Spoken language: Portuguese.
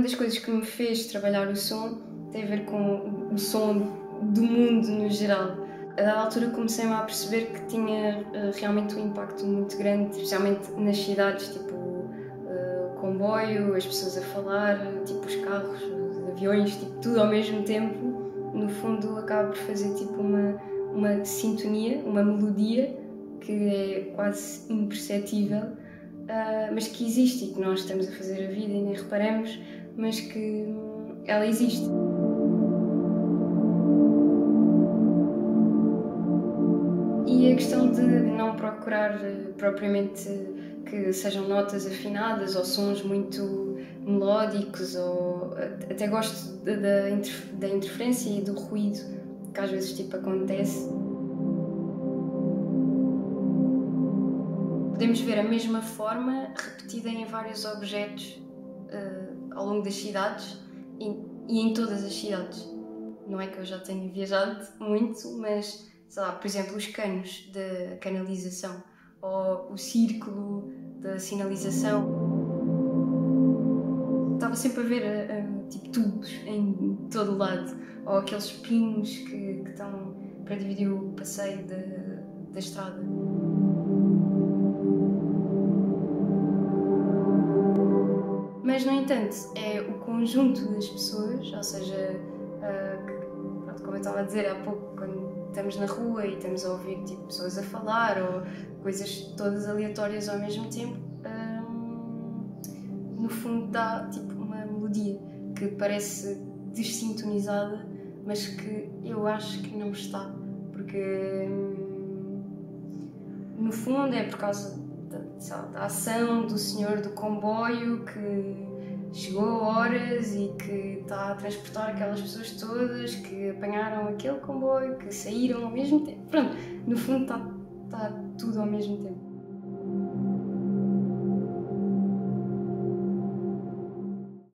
uma das coisas que me fez trabalhar o som tem a ver com o som do mundo no geral. A dada altura comecei-me a perceber que tinha uh, realmente um impacto muito grande, especialmente nas cidades, tipo uh, o comboio, as pessoas a falar, tipo os carros, os aviões, tipo tudo ao mesmo tempo. No fundo acaba por fazer tipo uma, uma sintonia, uma melodia que é quase imperceptível, uh, mas que existe e que nós estamos a fazer a vida e nem reparamos, mas que ela existe. E a questão de não procurar eh, propriamente que sejam notas afinadas ou sons muito melódicos, ou até gosto da, da interferência e do ruído que às vezes tipo acontece. Podemos ver a mesma forma repetida em vários objetos uh, ao longo das cidades e, e em todas as cidades. Não é que eu já tenha viajado muito, mas sei lá, por exemplo, os canos da canalização ou o círculo da sinalização. Estava sempre a ver uh, tipo tubos em todo o lado, ou aqueles pinos que, que estão para dividir o passeio da, da estrada. Mas, no entanto, é o conjunto das pessoas, ou seja, uh, pronto, como eu estava a dizer há pouco, quando estamos na rua e estamos a ouvir tipo, pessoas a falar ou coisas todas aleatórias ao mesmo tempo, hum, no fundo dá tipo uma melodia que parece desintonizada, mas que eu acho que não está, porque hum, no fundo é por causa da, da ação do senhor do comboio que chegou a horas e que está a transportar aquelas pessoas todas que apanharam aquele comboio, que saíram ao mesmo tempo. Pronto, no fundo está, está tudo ao mesmo tempo.